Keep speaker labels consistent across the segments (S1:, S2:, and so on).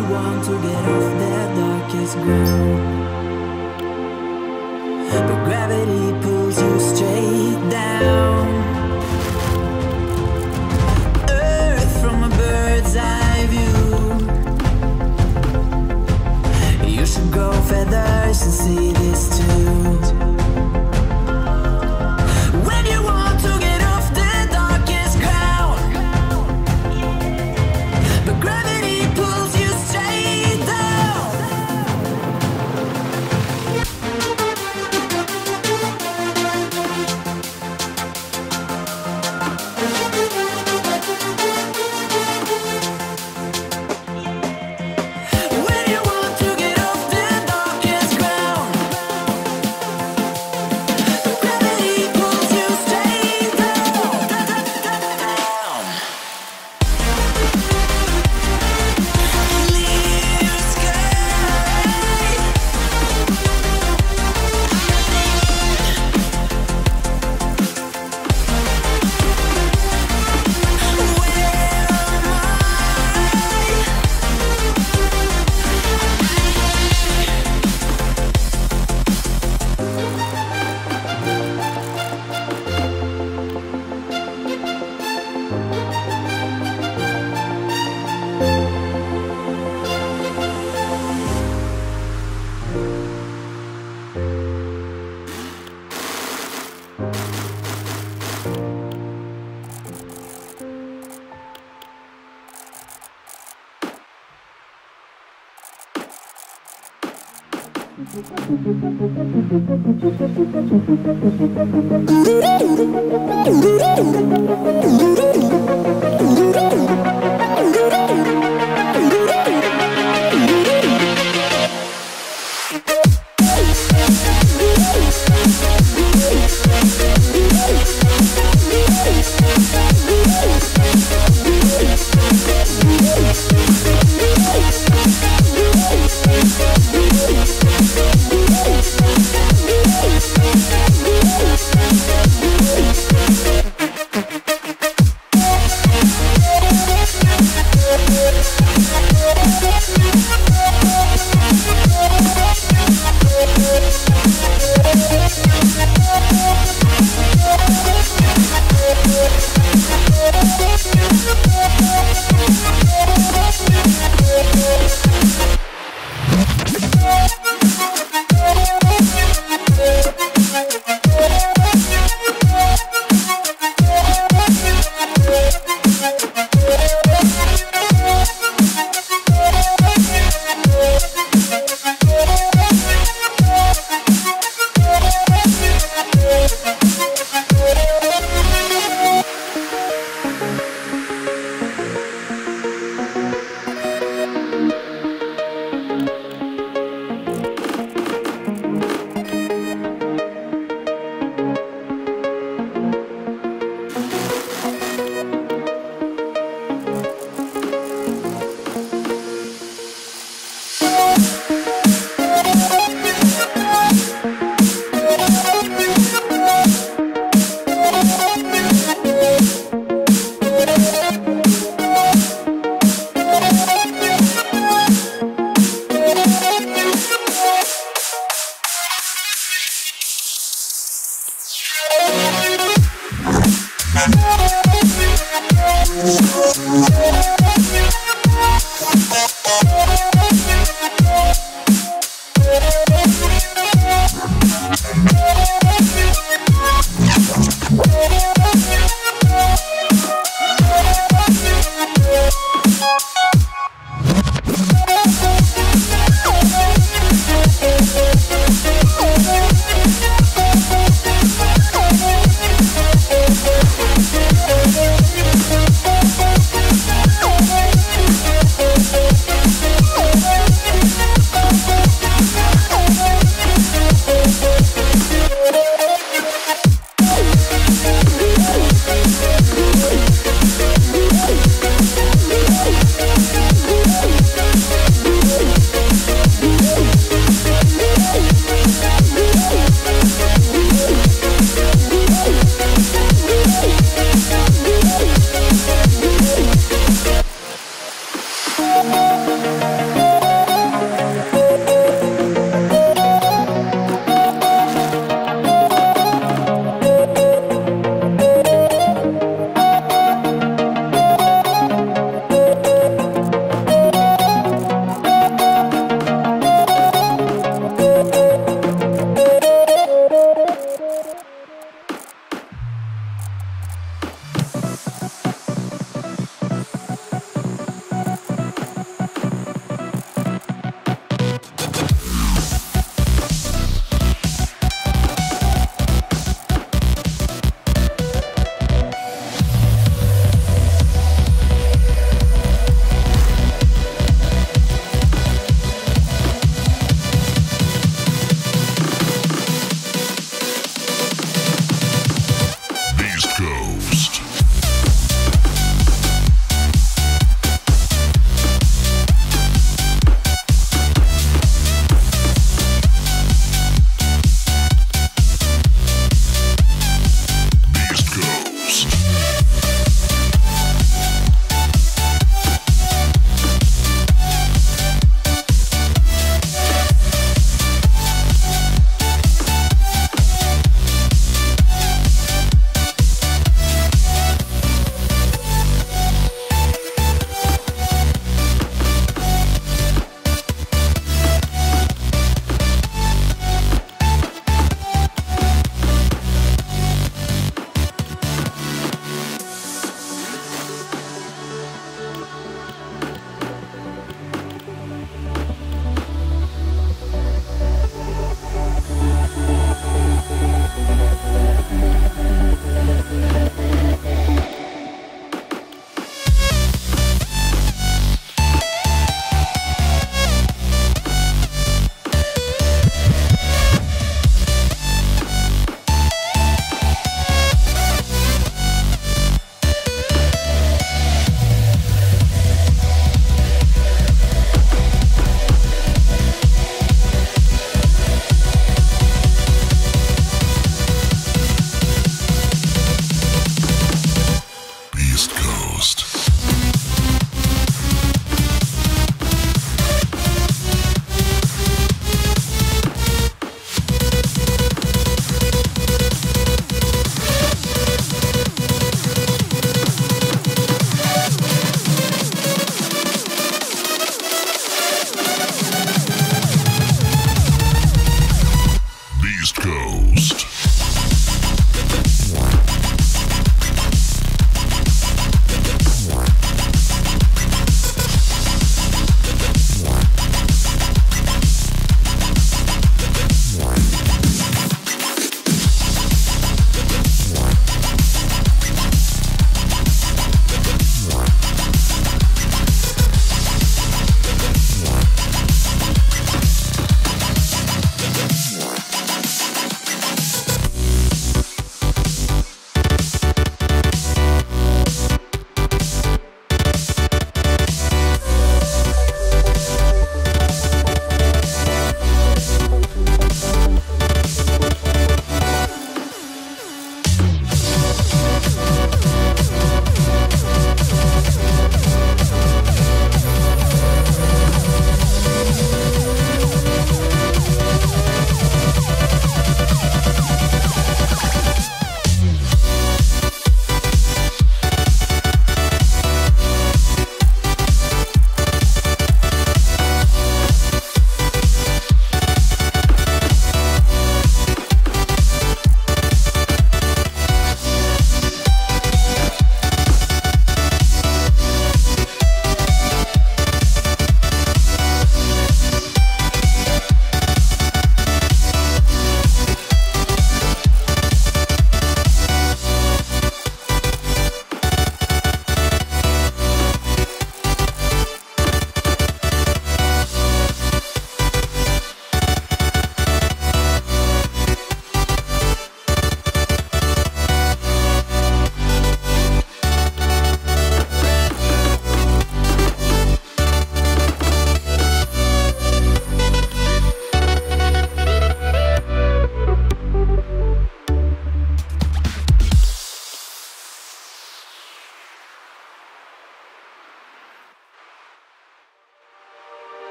S1: Want to get off the darkest ground. But gravity pulls you straight down. Earth from a bird's eye view. You should grow feathers and see
S2: Thank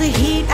S1: the heat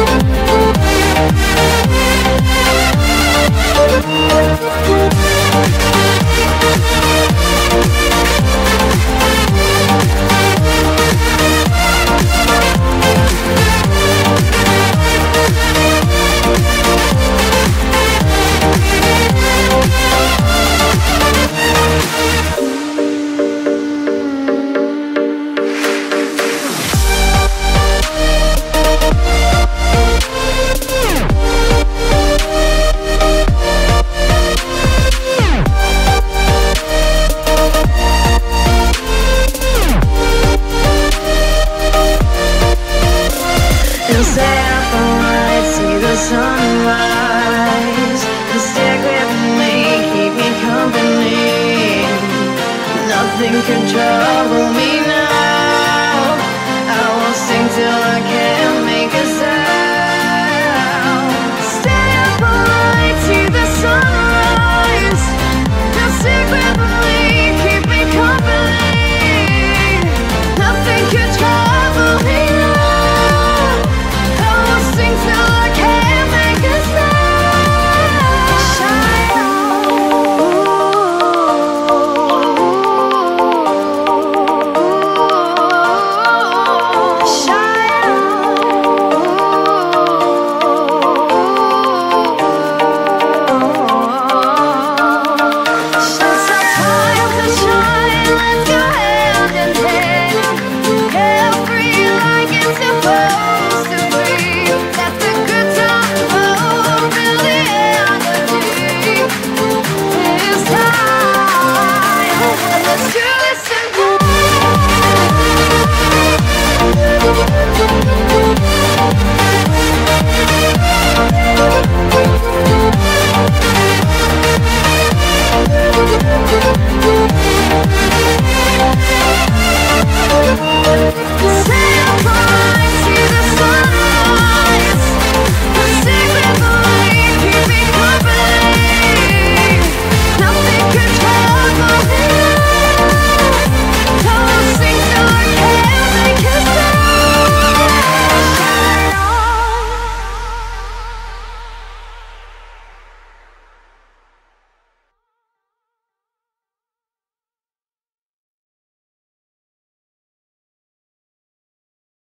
S1: Thank